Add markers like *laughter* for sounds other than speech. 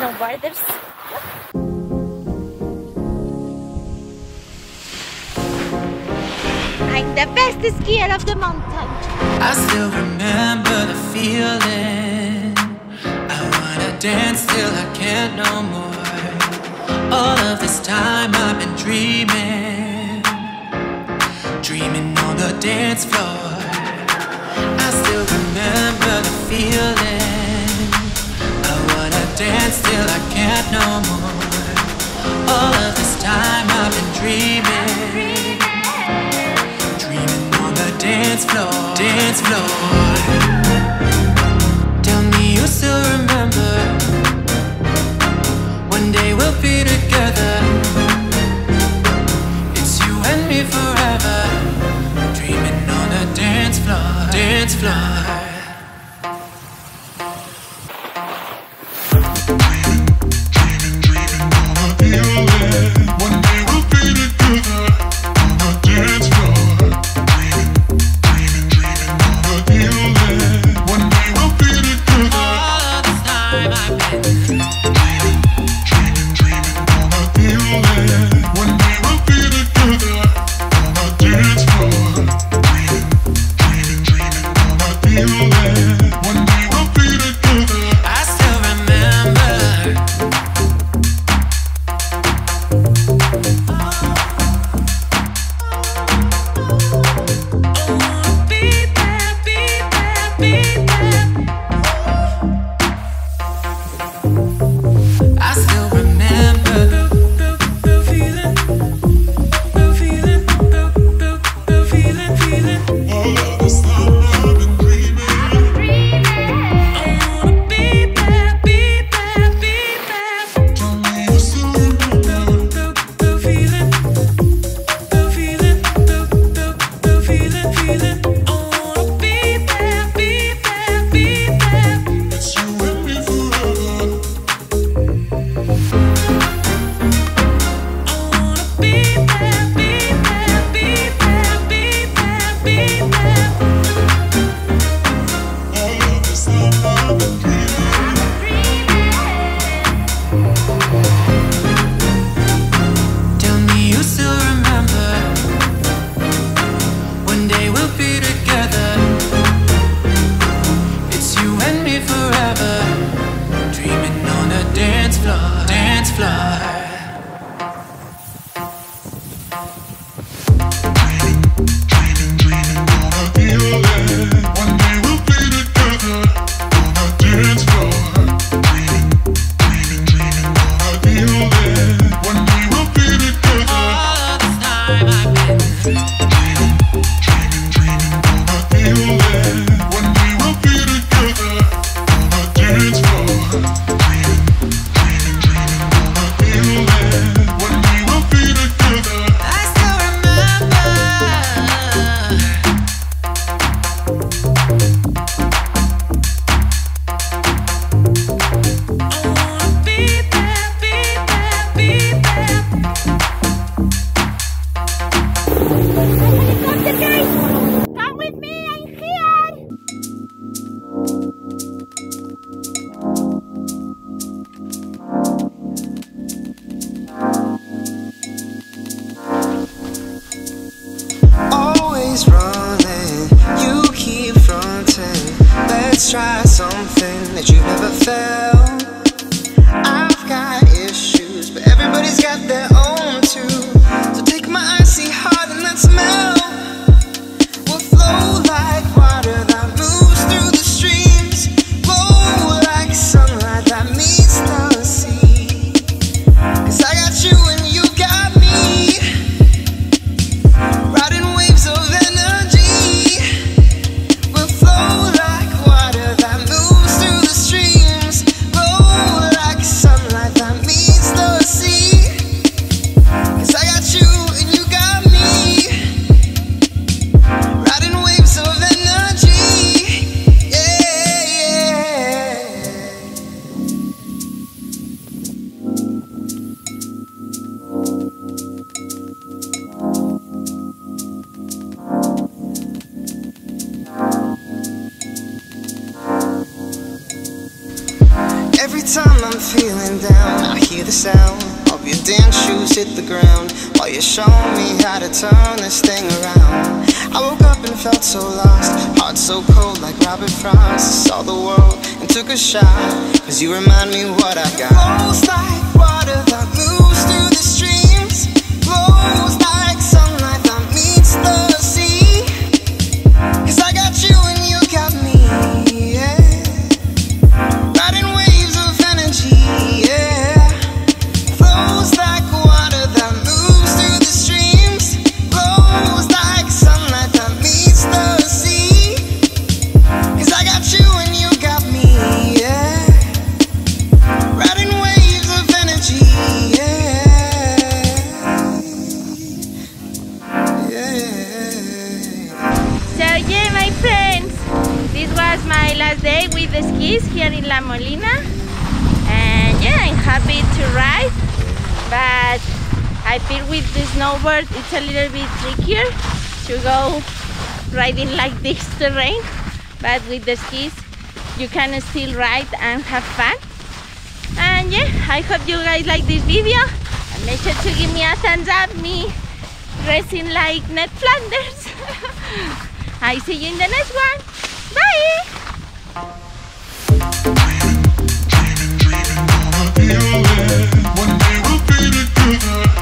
no. I'm the best skier of the mountain. I still remember the feeling. I wanna dance till I can't no more. All of this time I've been dreaming, dreaming on the dance floor. I still remember the feeling dance till I can't no more. All of this time I've been dreaming, dreaming on the dance floor, dance floor. time I've been. that you've never felt. Feeling down, I hear the sound of your dance shoes hit the ground while you're showing me how to turn this thing around. I woke up and felt so lost, heart so cold like Robert Frost. Saw the world and took a shot, cause you remind me what I got. Flows like water last day with the skis here in La Molina, and yeah, I'm happy to ride, but I feel with the snowboard it's a little bit trickier to go riding like *laughs* this terrain, but with the skis you can still ride and have fun. And yeah, I hope you guys like this video, and make sure to give me a thumbs up. Me dressing like Ned Flanders. *laughs* I see you in the next one. Bye! Dreaming, dreaming, gonna feel it. One day we'll it together.